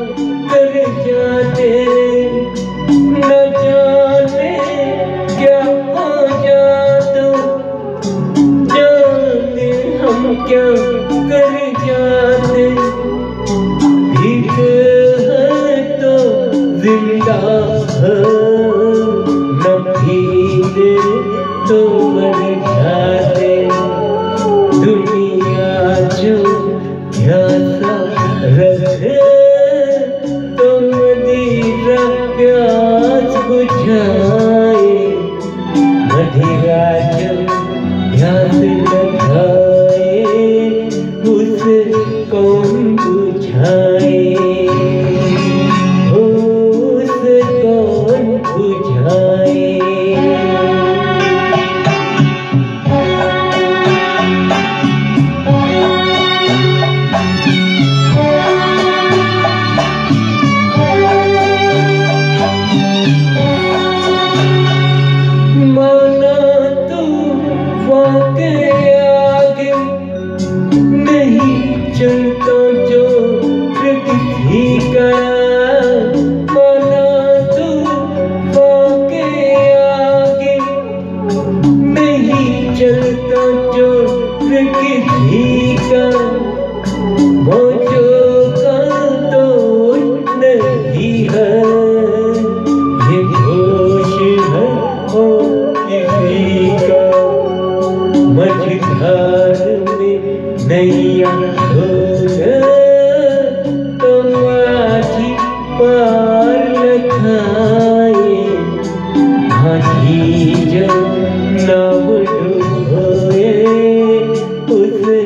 कर जाते न जाने क्या हो जाता जाने हम क्या कर रहे मधिराज Christian put the